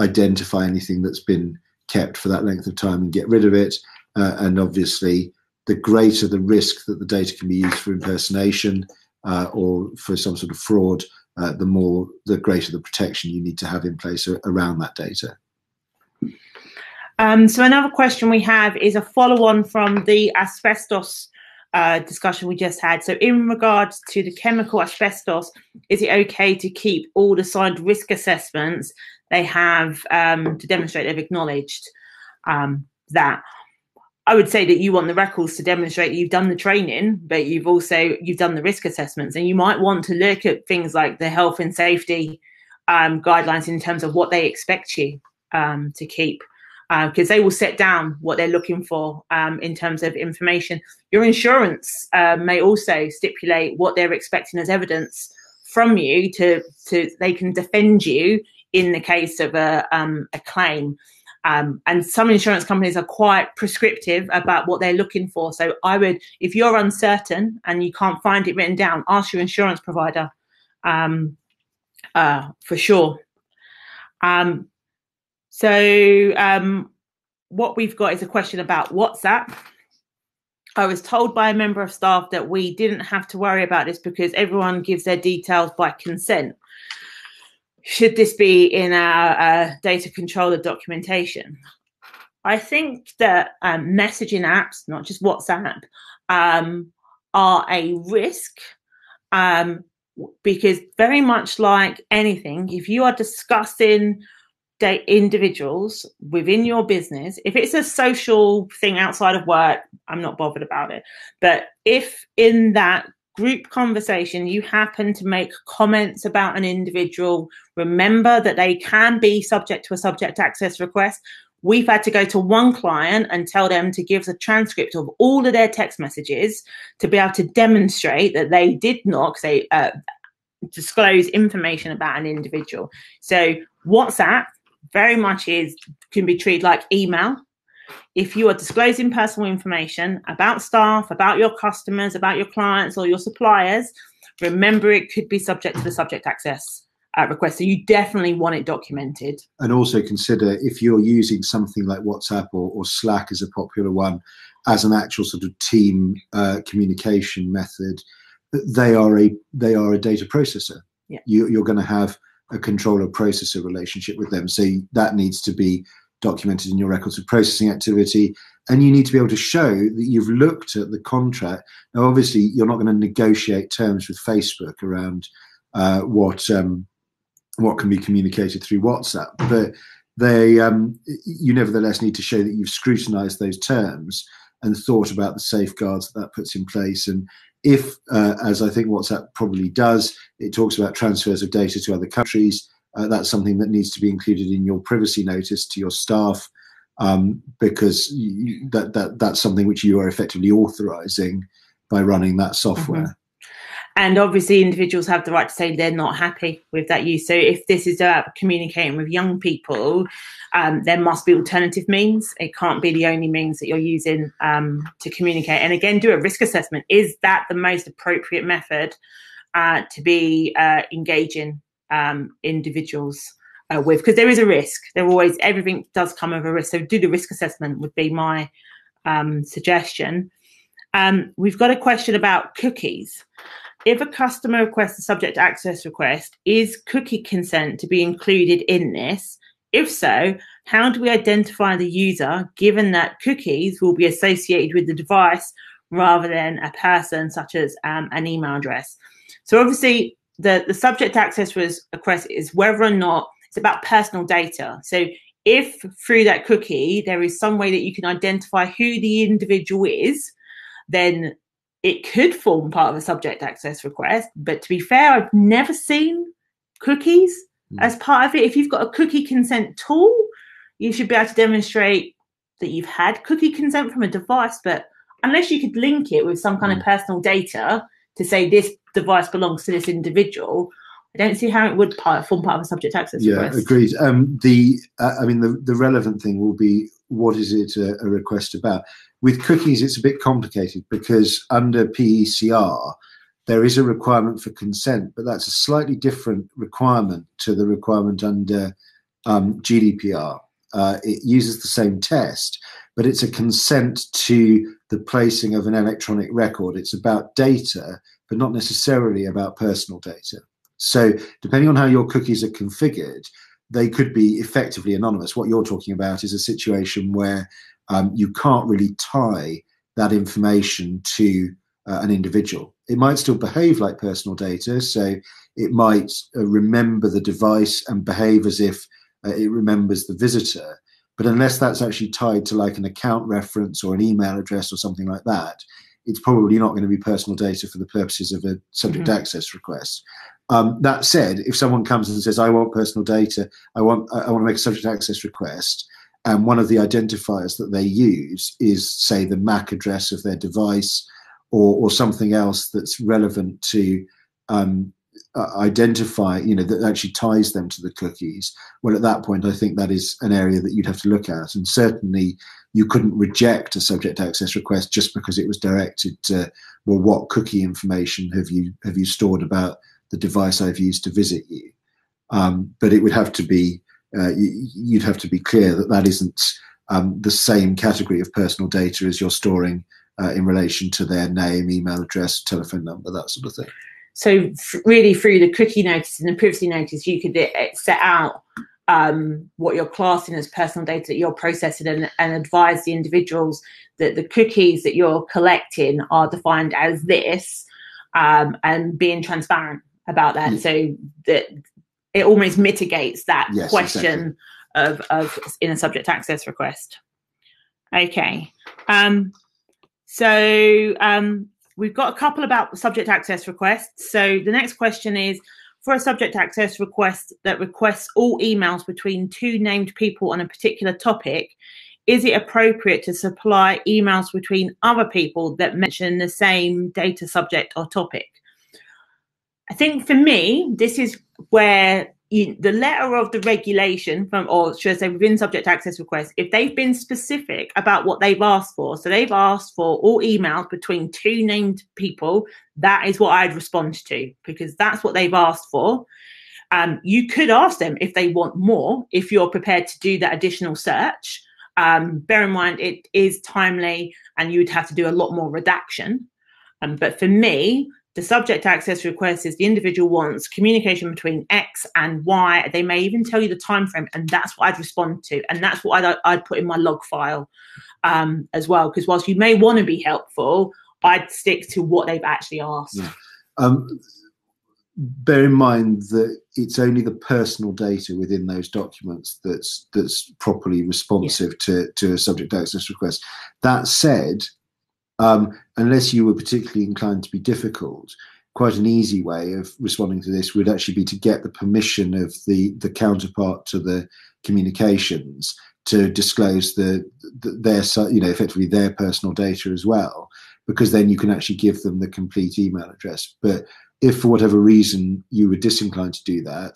identify anything that's been kept for that length of time and get rid of it. Uh, and obviously, the greater the risk that the data can be used for impersonation uh, or for some sort of fraud, uh, the more, the greater the protection you need to have in place around that data. Um, so another question we have is a follow-on from the asbestos uh, discussion we just had. So in regards to the chemical asbestos, is it okay to keep all the signed risk assessments they have um, to demonstrate they've acknowledged um, that? I would say that you want the records to demonstrate you've done the training, but you've also you've done the risk assessments, and you might want to look at things like the health and safety um, guidelines in terms of what they expect you um, to keep, because uh, they will set down what they're looking for um, in terms of information. Your insurance uh, may also stipulate what they're expecting as evidence from you to to they can defend you in the case of a um, a claim. Um, and some insurance companies are quite prescriptive about what they're looking for. So I would, if you're uncertain and you can't find it written down, ask your insurance provider um, uh, for sure. Um, so um, what we've got is a question about WhatsApp. I was told by a member of staff that we didn't have to worry about this because everyone gives their details by consent. Should this be in our uh, data controller documentation? I think that um, messaging apps, not just WhatsApp, um, are a risk um, because very much like anything, if you are discussing individuals within your business, if it's a social thing outside of work, I'm not bothered about it. But if in that group conversation you happen to make comments about an individual, remember that they can be subject to a subject access request. We've had to go to one client and tell them to give us a transcript of all of their text messages to be able to demonstrate that they did not say uh, disclose information about an individual. So WhatsApp very much is can be treated like email. If you are disclosing personal information about staff, about your customers, about your clients or your suppliers, remember it could be subject to the subject access uh, request. So you definitely want it documented. And also consider if you're using something like WhatsApp or, or Slack as a popular one as an actual sort of team uh, communication method, they are a they are a data processor. Yeah. You, you're going to have a controller processor relationship with them. So that needs to be documented in your records of processing activity. And you need to be able to show that you've looked at the contract. Now, obviously, you're not going to negotiate terms with Facebook around uh, what um, what can be communicated through WhatsApp, but they um, you nevertheless need to show that you've scrutinized those terms and thought about the safeguards that that puts in place and if, uh, as I think WhatsApp probably does, it talks about transfers of data to other countries, uh, that's something that needs to be included in your privacy notice to your staff um, because you, that, that that's something which you are effectively authorizing by running that software. Mm-hmm. And obviously, individuals have the right to say they're not happy with that use. So, if this is about communicating with young people, um, there must be alternative means. It can't be the only means that you're using um, to communicate. And again, do a risk assessment. Is that the most appropriate method uh, to be uh, engaging um, individuals uh, with? Because there is a risk. There always everything does come with a risk. So, do the risk assessment would be my um, suggestion. Um, we've got a question about cookies if a customer requests a subject access request, is cookie consent to be included in this? If so, how do we identify the user given that cookies will be associated with the device rather than a person such as um, an email address? So obviously the, the subject access was a request is whether or not it's about personal data. So if through that cookie there is some way that you can identify who the individual is, then it could form part of a subject access request. But to be fair, I've never seen cookies mm. as part of it. If you've got a cookie consent tool, you should be able to demonstrate that you've had cookie consent from a device. But unless you could link it with some kind mm. of personal data to say this device belongs to this individual, I don't see how it would part, form part of a subject access yeah, request. agreed. Um, the uh, I mean, the, the relevant thing will be what is it a, a request about? With cookies, it's a bit complicated because under PECR, there is a requirement for consent, but that's a slightly different requirement to the requirement under um, GDPR. Uh, it uses the same test, but it's a consent to the placing of an electronic record. It's about data, but not necessarily about personal data. So, depending on how your cookies are configured, they could be effectively anonymous. What you're talking about is a situation where um, you can't really tie that information to uh, an individual. It might still behave like personal data, so it might uh, remember the device and behave as if uh, it remembers the visitor. But unless that's actually tied to like an account reference or an email address or something like that, it's probably not going to be personal data for the purposes of a subject mm-hmm. access request. Um, that said, if someone comes and says, "I want personal data, I want I want to make a subject access request," and one of the identifiers that they use is say the MAC address of their device or, or something else that's relevant to um, uh, identify you know that actually ties them to the cookies well at that point i think that is an area that you'd have to look at and certainly you couldn't reject a subject access request just because it was directed to well what cookie information have you have you stored about the device i've used to visit you um, but it would have to be uh, you, would have to be clear that that isn't um, the same category of personal data as you're storing uh, in relation to their name, email address, telephone number, that sort of thing. So, f- really, through the cookie notice and the privacy notice, you could uh, set out um, what you're classing as personal data that you're processing and, and advise the individuals that the cookies that you're collecting are defined as this um, and being transparent about that. So that it almost mitigates that yes, question exactly. of, of in a subject access request. Okay. Um, so um, we've got a couple about subject access requests. So the next question is for a subject access request that requests all emails between two named people on a particular topic, is it appropriate to supply emails between other people that mention the same data subject or topic? I think for me, this is where the letter of the regulation from, or should I say within subject access requests, if they've been specific about what they've asked for, so they've asked for all emails between two named people, that is what I'd respond to because that's what they've asked for. Um, you could ask them if they want more, if you're prepared to do that additional search. Um, bear in mind, it is timely and you would have to do a lot more redaction. Um, but for me, the subject access request is the individual wants communication between X and Y. They may even tell you the time frame, and that's what I'd respond to, and that's what I'd, I'd put in my log file um, as well. Because whilst you may want to be helpful, I'd stick to what they've actually asked. Yeah. Um, bear in mind that it's only the personal data within those documents that's that's properly responsive yeah. to to a subject access request. That said, um, unless you were particularly inclined to be difficult, quite an easy way of responding to this would actually be to get the permission of the the counterpart to the communications to disclose the, the their you know effectively their personal data as well because then you can actually give them the complete email address. But if for whatever reason you were disinclined to do that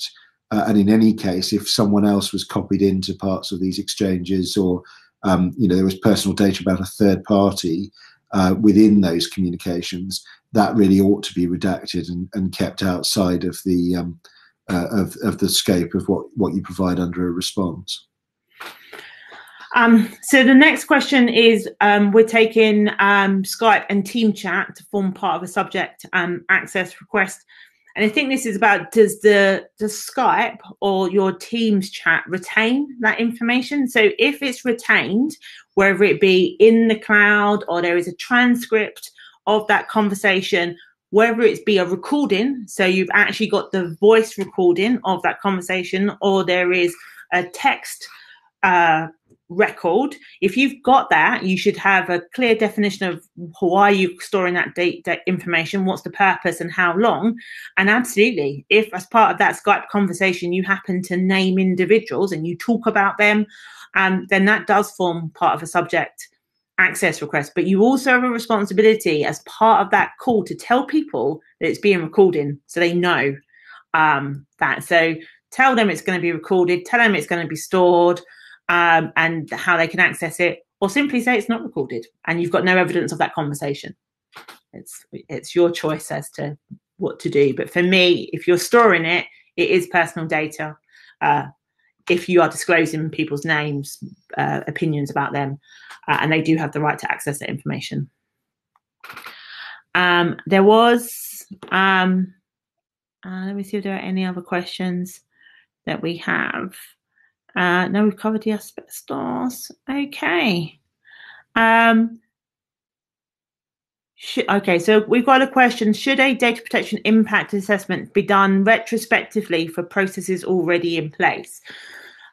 uh, and in any case if someone else was copied into parts of these exchanges or um, you know there was personal data about a third party uh, within those communications, that really ought to be redacted and, and kept outside of the um, uh, of, of the scope of what, what you provide under a response. Um, so the next question is um, we're taking um, Skype and Team Chat to form part of a subject um, access request. And I think this is about does the does Skype or your Teams chat retain that information? So if it's retained, whether it be in the cloud or there is a transcript of that conversation, whether it's be a recording, so you've actually got the voice recording of that conversation, or there is a text uh, record. If you've got that, you should have a clear definition of why you're storing that date, information, what's the purpose, and how long. And absolutely, if as part of that Skype conversation you happen to name individuals and you talk about them, um, then that does form part of a subject access request. But you also have a responsibility as part of that call to tell people that it's being recorded so they know um, that. So tell them it's going to be recorded, tell them it's going to be stored um, and how they can access it, or simply say it's not recorded and you've got no evidence of that conversation. It's it's your choice as to what to do. But for me, if you're storing it, it is personal data. Uh, if you are disclosing people's names, uh, opinions about them, uh, and they do have the right to access that information. Um, there was, um, uh, let me see if there are any other questions that we have. Uh, no, we've covered the asbestos. Okay. Um, okay, so we've got a question. Should a data protection impact assessment be done retrospectively for processes already in place?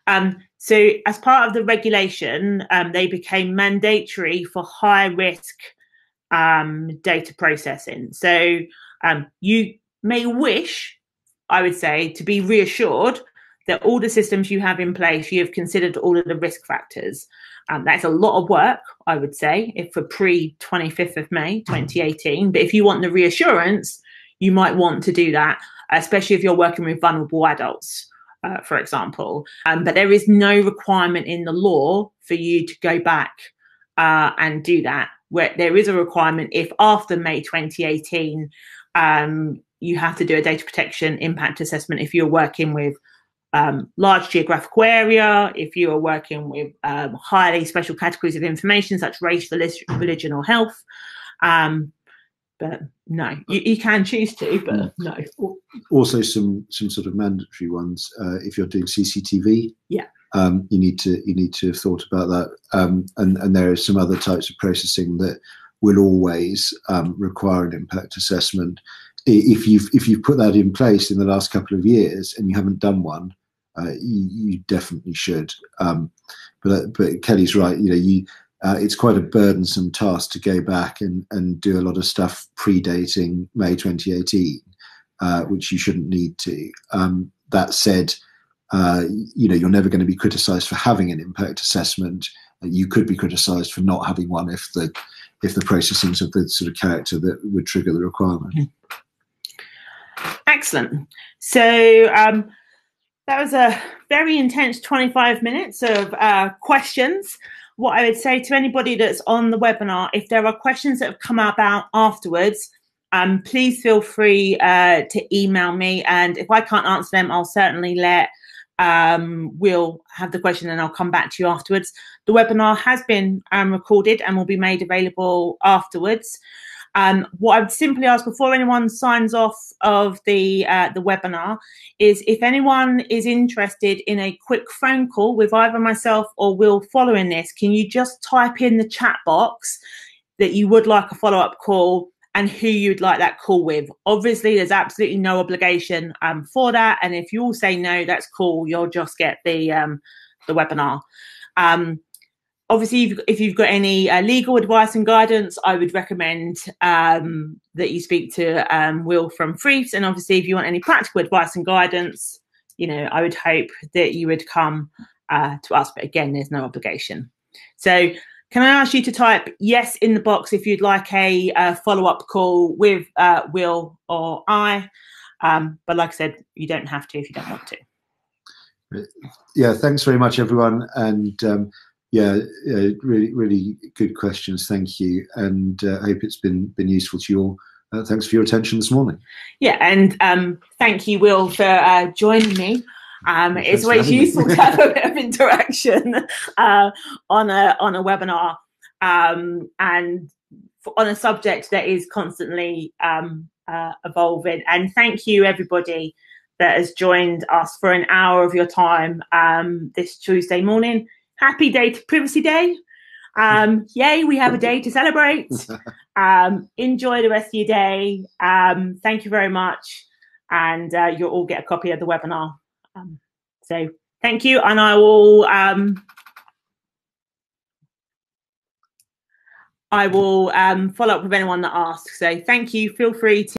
Um, so, as part of the regulation, um, they became mandatory for high risk um, data processing. So, um, you may wish, I would say, to be reassured that all the systems you have in place, you have considered all of the risk factors. Um, that's a lot of work, I would say, if for pre 25th of May 2018. But if you want the reassurance, you might want to do that, especially if you're working with vulnerable adults, uh, for example. Um, but there is no requirement in the law for you to go back uh, and do that. Where there is a requirement if after May 2018, um, you have to do a data protection impact assessment if you're working with um, large geographical area, if you are working with um, highly special categories of information such as race, religion, or health. Um, but no, you, you, can choose to, but no. Also, some some sort of mandatory ones. Uh, if you're doing CCTV, yeah, um, you need to you need to have thought about that. Um, and and there are some other types of processing that will always um, require an impact assessment. If you've if you've put that in place in the last couple of years and you haven't done one, uh, you, you, definitely should. Um, but but Kelly's right. You know, you uh, it's quite a burdensome task to go back and and do a lot of stuff predating May 2018, uh, which you shouldn't need to. Um, that said, uh, you know, you're never going to be criticised for having an impact assessment. You could be criticised for not having one if the if the processing's of the sort of character that would trigger the requirement. Excellent. So. Um, that was a very intense 25 minutes of uh, questions. What I would say to anybody that's on the webinar, if there are questions that have come about afterwards, um, please feel free uh, to email me. And if I can't answer them, I'll certainly let um, we'll have the question and I'll come back to you afterwards. The webinar has been um, recorded and will be made available afterwards. Um, what I would simply ask before anyone signs off of the uh, the webinar is if anyone is interested in a quick phone call with either myself or Will following this, can you just type in the chat box that you would like a follow up call and who you'd like that call with. Obviously, there's absolutely no obligation um, for that, and if you all say no, that's cool. You'll just get the um, the webinar. Um, obviously, if, if you've got any uh, legal advice and guidance, I would recommend um, that you speak to um, Will from Freeths. And obviously, if you want any practical advice and guidance, you know, I would hope that you would come uh, to us. But again, there's no obligation. So, can I ask you to type yes in the box if you'd like a, a follow up call with uh, Will or I? Um, but like I said, you don't have to if you don't want to. Yeah, thanks very much, everyone. And um, yeah, uh, really, really good questions. Thank you, and uh, hope it's been been useful to you all. Uh, thanks for your attention this morning. Yeah, and um, thank you, Will, for uh, joining me. Um, it's always useful to have a bit of interaction (laughs) uh, on a on a webinar um, and on a subject that is constantly um, uh, evolving. And thank you, everybody that has joined us for an hour of your time um, this Tuesday morning happy data privacy day. Um, yay, we have a day to celebrate. (laughs) Um, enjoy the rest of your day. Um, thank you very much. And uh, you'll all get a copy of the webinar. Um, so thank you. And I will um, I will um, follow up with anyone that asks. So thank you. Feel free to